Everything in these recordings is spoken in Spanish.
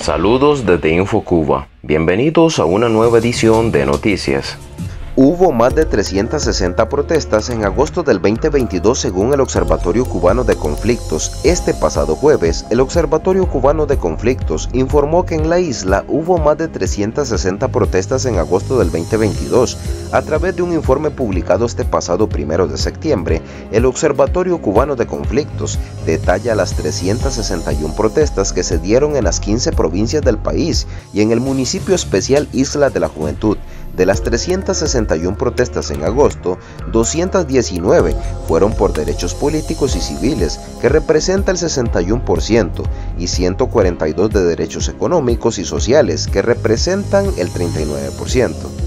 Saludos desde InfoCuba. Bienvenidos a una nueva edición de Noticias. Hubo más de 360 protestas en agosto del 2022 según el Observatorio Cubano de Conflictos. Este pasado jueves, el Observatorio Cubano de Conflictos informó que en la isla hubo más de 360 protestas en agosto del 2022. A través de un informe publicado este pasado primero de septiembre, el Observatorio Cubano de Conflictos detalla las 361 protestas que se dieron en las 15 provincias del país y en el municipio especial Isla de la Juventud. De las 361 protestas en agosto, 219 fueron por derechos políticos y civiles, que representa el 61%, y 142 de derechos económicos y sociales, que representan el 39%.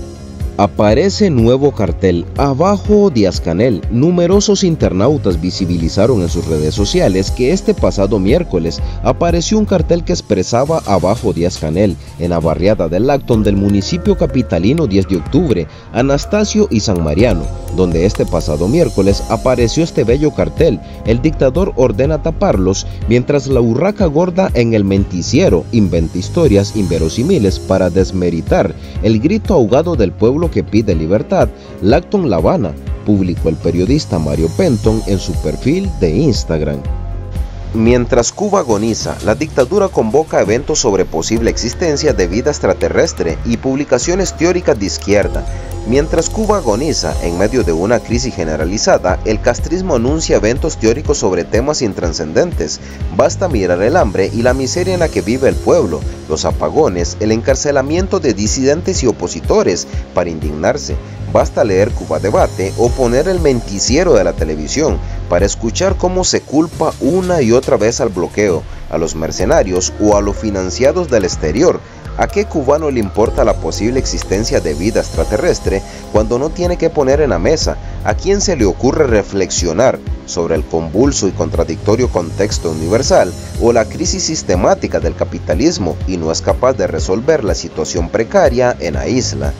Aparece nuevo cartel, abajo Díaz Canel. Numerosos internautas visibilizaron en sus redes sociales que este pasado miércoles apareció un cartel que expresaba abajo Díaz Canel en la barriada del Lacton del municipio capitalino 10 de octubre, Anastasio y San Mariano, donde este pasado miércoles apareció este bello cartel. El dictador ordena taparlos mientras la urraca gorda en el menticiero inventa historias inverosímiles para desmeritar el grito ahogado del pueblo que pide libertad, Lacton La Habana, publicó el periodista Mario Penton en su perfil de Instagram. Mientras Cuba agoniza, la dictadura convoca eventos sobre posible existencia de vida extraterrestre y publicaciones teóricas de izquierda. Mientras Cuba agoniza en medio de una crisis generalizada, el castrismo anuncia eventos teóricos sobre temas intranscendentes. Basta mirar el hambre y la miseria en la que vive el pueblo, los apagones, el encarcelamiento de disidentes y opositores para indignarse. Basta leer Cuba Debate o poner el menticiero de la televisión para escuchar cómo se culpa una y otra vez al bloqueo, a los mercenarios o a los financiados del exterior. ¿A qué cubano le importa la posible existencia de vida extraterrestre cuando no tiene que poner en la mesa? ¿A quién se le ocurre reflexionar sobre el convulso y contradictorio contexto universal o la crisis sistemática del capitalismo y no es capaz de resolver la situación precaria en la isla?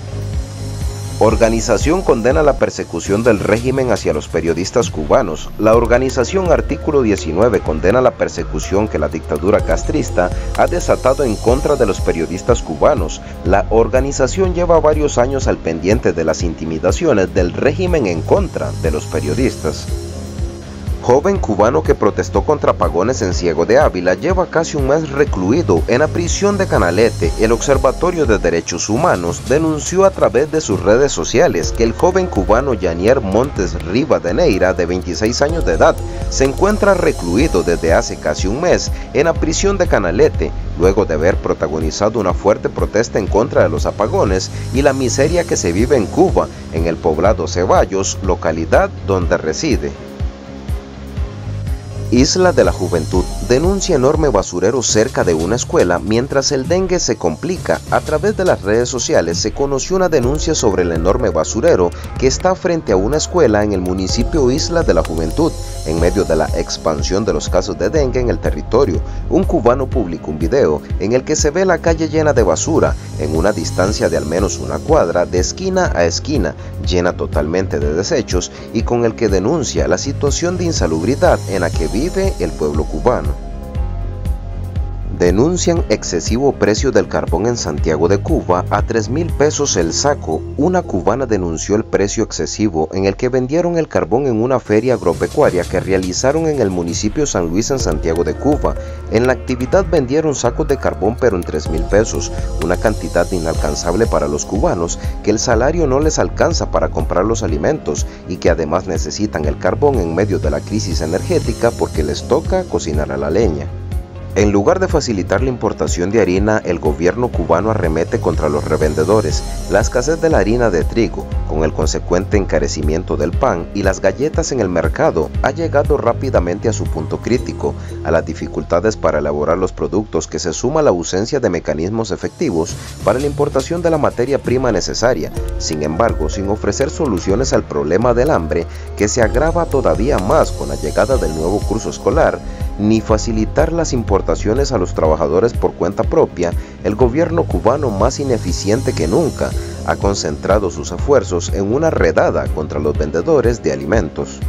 Organización condena la persecución del régimen hacia los periodistas cubanos. La organización Artículo 19 condena la persecución que la dictadura castrista ha desatado en contra de los periodistas cubanos. La organización lleva varios años al pendiente de las intimidaciones del régimen en contra de los periodistas. Joven cubano que protestó contra apagones en Ciego de Ávila lleva casi un mes recluido en la prisión de Canalete. El Observatorio de Derechos Humanos denunció a través de sus redes sociales que el joven cubano Yanier Montes Rivadeneira, de 26 años de edad, se encuentra recluido desde hace casi un mes en la prisión de Canalete, luego de haber protagonizado una fuerte protesta en contra de los apagones y la miseria que se vive en Cuba, en el poblado Ceballos, localidad donde reside. Isla de la Juventud denuncia enorme basurero cerca de una escuela mientras el dengue se complica. A través de las redes sociales se conoció una denuncia sobre el enorme basurero que está frente a una escuela en el municipio Isla de la Juventud. En medio de la expansión de los casos de dengue en el territorio, un cubano publicó un video en el que se ve la calle llena de basura en una distancia de al menos una cuadra de esquina a esquina, llena totalmente de desechos y con el que denuncia la situación de insalubridad en la que vive el pueblo cubano. Denuncian excesivo precio del carbón en Santiago de Cuba a 3 mil pesos el saco. Una cubana denunció el precio excesivo en el que vendieron el carbón en una feria agropecuaria que realizaron en el municipio San Luis en Santiago de Cuba. En la actividad vendieron sacos de carbón pero en 3 mil pesos, una cantidad inalcanzable para los cubanos que el salario no les alcanza para comprar los alimentos y que además necesitan el carbón en medio de la crisis energética porque les toca cocinar a la leña. En lugar de facilitar la importación de harina, el gobierno cubano arremete contra los revendedores. La escasez de la harina de trigo, con el consecuente encarecimiento del pan y las galletas en el mercado, ha llegado rápidamente a su punto crítico, a las dificultades para elaborar los productos que se suma la ausencia de mecanismos efectivos para la importación de la materia prima necesaria, sin embargo, sin ofrecer soluciones al problema del hambre que se agrava todavía más con la llegada del nuevo curso escolar, ni facilitar las importaciones a los trabajadores por cuenta propia, el gobierno cubano más ineficiente que nunca ha concentrado sus esfuerzos en una redada contra los vendedores de alimentos.